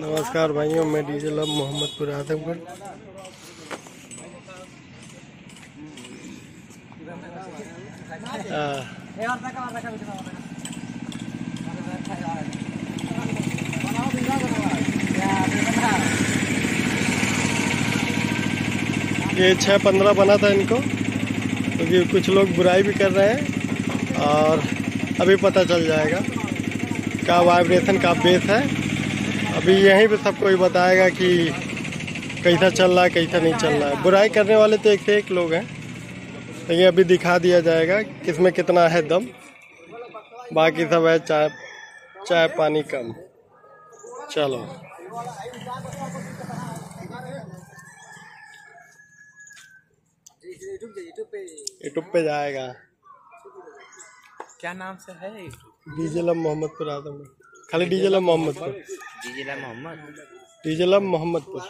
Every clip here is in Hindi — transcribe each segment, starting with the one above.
नमस्कार भाइयों मैं डीजल अब मोहम्मदपुर आदमगढ़ हाँ, ये छः पंद्रह बना था इनको। क्योंकि तो कुछ लोग बुराई भी कर रहे हैं और अभी पता चल जाएगा का वाइब्रेशन का बेस है। अभी यहीं पे सब कोई बताएगा कि कैसा चल रहा है, कैसा नहीं चल रहा है। बुराई करने वाले तो एक से एक लोग हैं। ये अभी दिखा दिया जाएगा किसमें कितना है दम। बाकी सब है चाय चाय पानी कम। चलो। यूट्यूब पे जाएगा। क्या नाम से है डीजल अब मोहम्मदपुर आदमगढ़ खाली डीजल अब मोहम्मदपुर जिला मोहम्मद? डीजल अब मोहम्मदपुर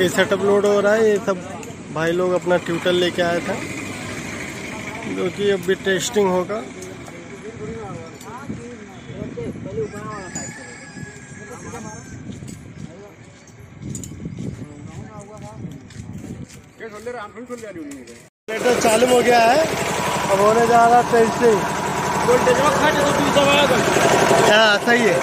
ये सेटअप लोड हो रहा है ये सब भाई लोग अपना ट्यूटर लेके आए थे। जो कि अभी टेस्टिंग होगा। लेटर चालू हो गया है। अब होने जा रहा टेस्टिंग हाँ सही है।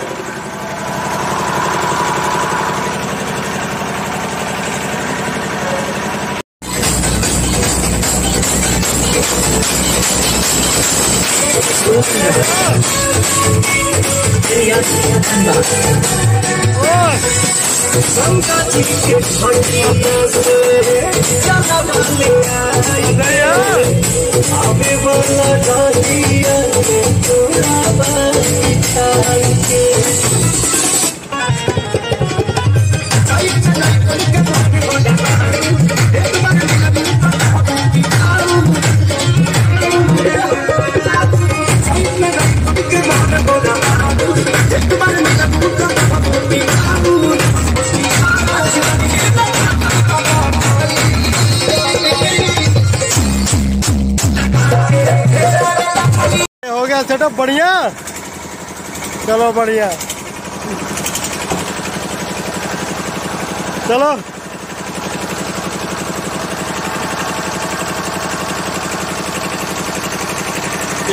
हो गया सेटअप बढ़िया। चलो बढ़िया। चलो।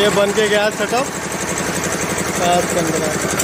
ये बन के गया सेटअप पंद्रह।